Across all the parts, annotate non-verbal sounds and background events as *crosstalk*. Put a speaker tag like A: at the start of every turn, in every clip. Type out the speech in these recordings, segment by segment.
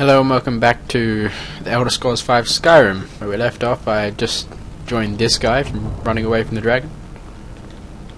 A: Hello and welcome back to the Elder Scrolls V Skyrim. Where we left off, I just joined this guy from running away from the dragon.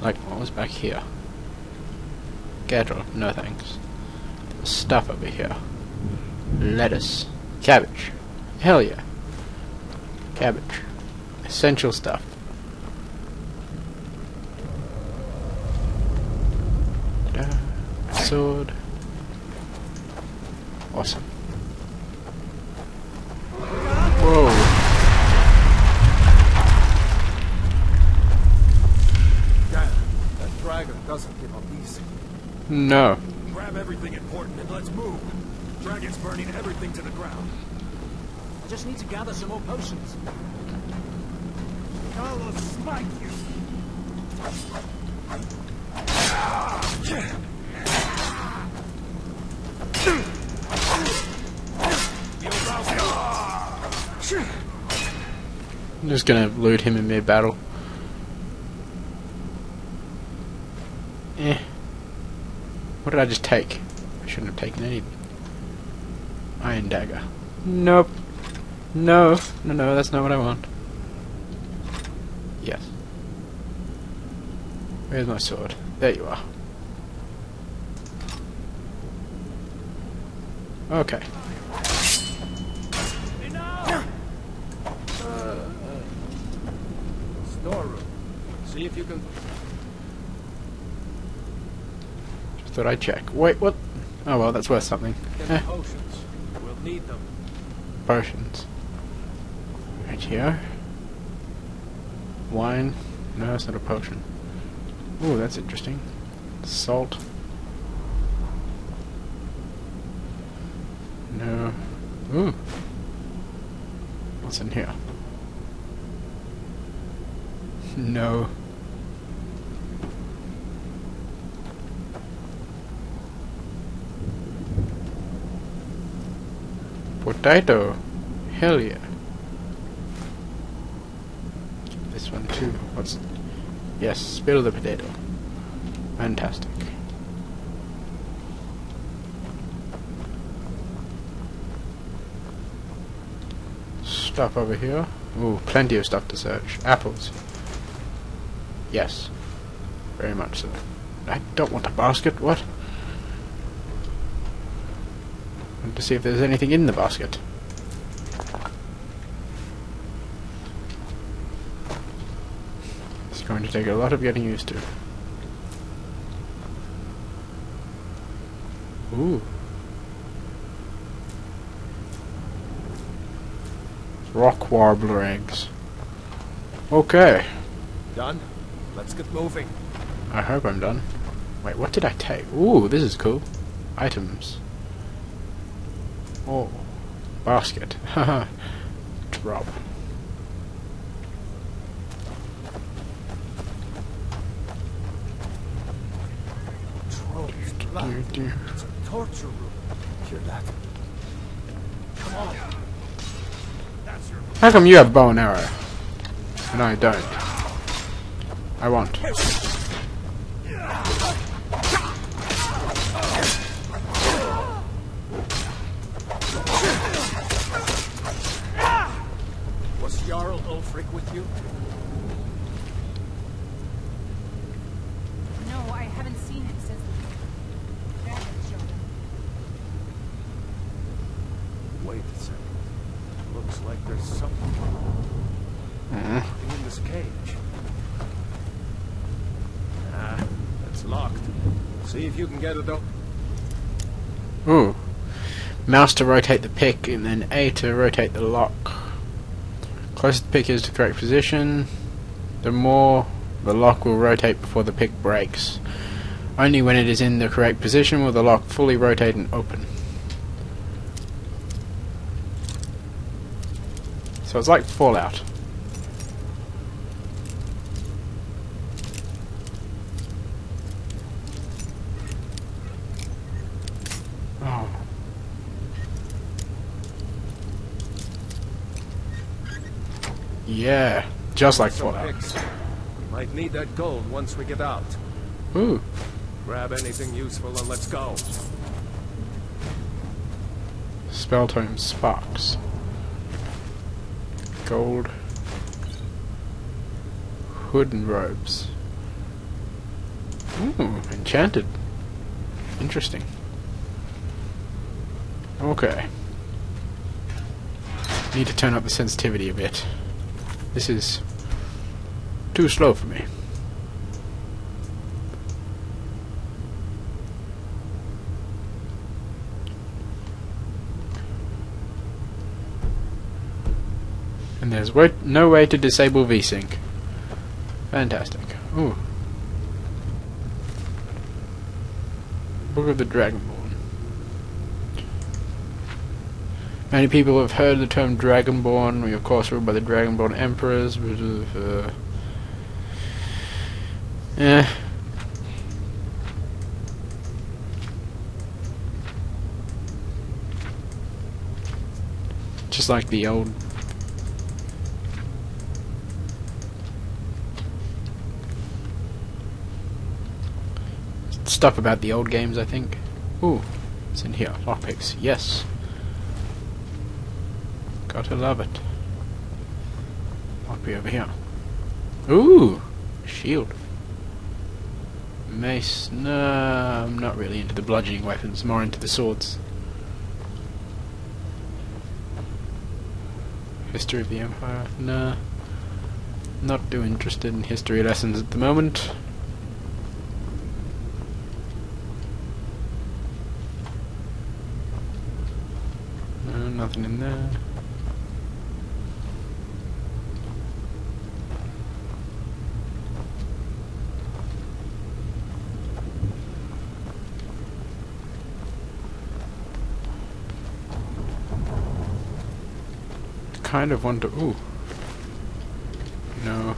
A: Like, what was back here? Cattle, no thanks. There's stuff over here. Lettuce. Cabbage. Hell yeah. Cabbage. Essential stuff. Sword. Awesome. No.
B: Grab everything important and let's move. Dragon's burning everything to the ground.
C: I just need to gather some more potions.
B: I'll smite you.
A: I'm just gonna loot him in mid battle. Eh. What did I just take? I shouldn't have taken any. Iron dagger. Nope. No. No, no, that's not what I want. Yes. Where's my sword? There you are. Okay.
B: Uh, uh, storeroom. See if you can.
A: Just thought I'd check. Wait, what? Oh well, that's worth something. Eh.
B: potions. We'll need them.
A: Potions. Right here. Wine. No, that's not a potion. Ooh, that's interesting. Salt. No. Ooh. What's in here? No. Potato. Hell yeah. This one too. What's Yes, spill the potato. Fantastic. Stuff over here. Ooh, plenty of stuff to search. Apples. Yes. Very much so. I don't want a basket, what? Want to see if there's anything in the basket. It's going to take a lot of getting used to. Ooh. Rock warbler eggs. Okay.
B: Done? Let's get moving.
A: I hope I'm done. Wait, what did I take? Ooh, this is cool. Items. Oh. Basket. Haha. *laughs* Drop.
B: It's a torture room. Hear that? Come on.
A: How come you have bow and arrow? And I don't. I want.
B: You?
D: No, I haven't seen him since the dragon showed him.
B: Wait a second. Looks like there's something
A: Mm.
B: in this cage. Ah, it's locked. See if you can get it open.
A: Ooh. Mouse to rotate the pick, and then A to rotate the lock. Closer the pick is to correct position, the more the lock will rotate before the pick breaks. Only when it is in the correct position will the lock fully rotate and open. So it's like Fallout. Oh. Yeah, just like Fallout.
B: We might need that gold once we get out.
A: Ooh,
B: Grab anything useful and let's go.
A: Spell tome sparks. Gold. Hood and robes. Ooh, enchanted. Interesting. Okay. Need to turn up the sensitivity a bit. This is too slow for me. And there's no way to disable VSync. Fantastic. Ooh. Book of the Dragonborn. Many people have heard the term Dragonborn. We, of course, ruled by the Dragonborn Emperors. Uh. Just like the old stuff about the old games, I think. Ooh, it's in here. Lockpicks, yes. Gotta love it. Might be over here. Ooh, shield. Mace. No, I'm not really into the bludgeoning weapons. More into the swords. History of the Empire. Nah. Not too interested in history lessons at the moment. No, nothing in there. Kind of want to. Ooh. No.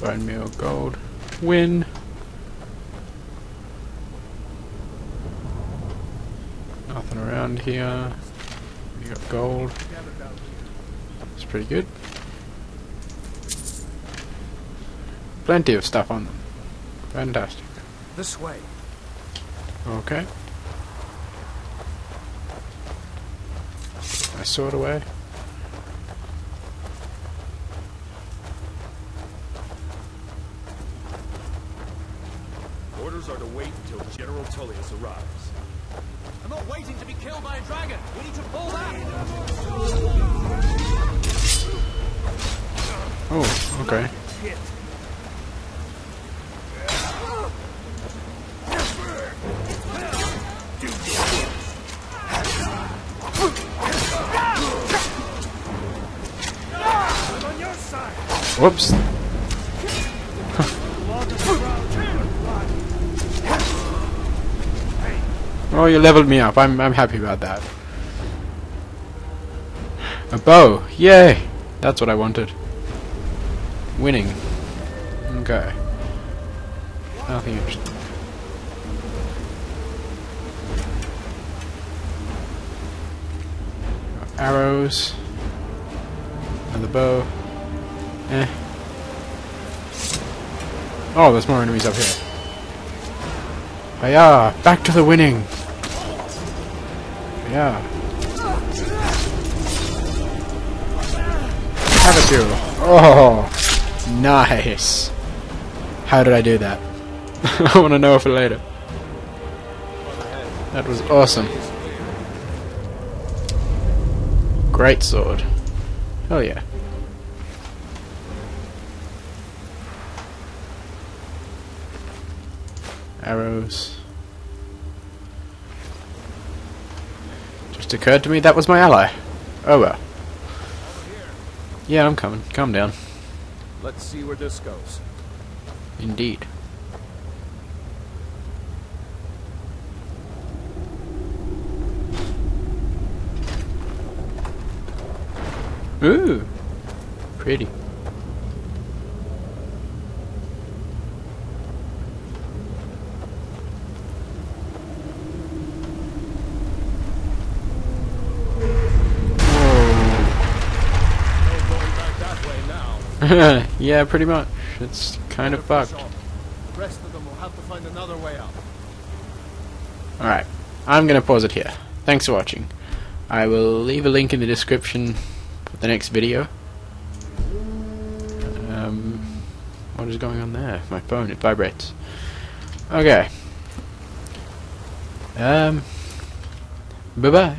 A: Bone meal, gold. Win. Nothing around here. We got gold. It's pretty good. Plenty of stuff on them. Fantastic.
C: This way.
A: Okay. My sword away.
E: Orders are to wait until General Tullius arrives.
C: I'm not waiting to be killed by a dragon. We need to pull back.
A: Oh, okay. Whoops. oh, you leveled me up. I'm I'm happy about that. A bow. Yay! That's what I wanted. Winning. Okay. Nothing interesting. Arrows. And the bow. Eh. Oh, there's more enemies up here. Hiya! Back to the winning! Yeah. Have it you. Oh, nice. How did I do that? *laughs* I want to know for later. That was awesome. Great sword. Hell yeah. Arrows. Just occurred to me that was my ally. Oh well. Yeah, I'm coming. Calm down.
E: Let's see where this goes.
A: Indeed. Ooh, pretty.
E: No going back that way now. *laughs*
A: yeah, pretty much. It's kind of fucked.
E: The rest of them will have to find another way out.
A: Alright, I'm gonna pause it here. thanks for watching. I will leave a link in the description for the next video. Um, what is going on there? My phone, it vibrates. Okay. Um, bye bye.